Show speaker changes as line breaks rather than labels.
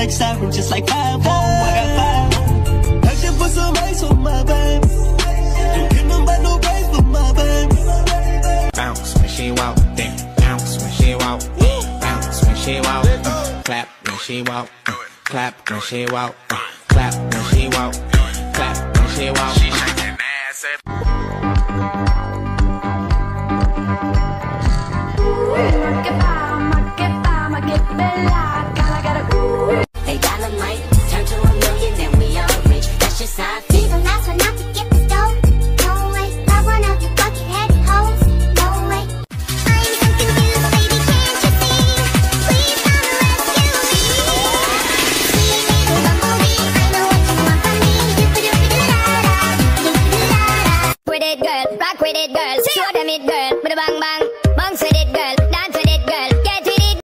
like siren, just like five. Oh, I got five. I should put some ice on my baby. Don't give nobody no race for my baby.
Bounce when she walk, then bounce when she walk, bounce when she walk, uh, clap when she walk, uh, clap when she walk, uh, clap when she walk, clap when she walk. She shake that ass.
turn to a million, then we all rich. That's just how I
feel. The last one to get the dough. No way, not one of hoes. No way. I am baby, can't you see? Please come rescue me. Bumblebee. I know what you want from me.
With it, girl, rock with it, girl, show them it, girl.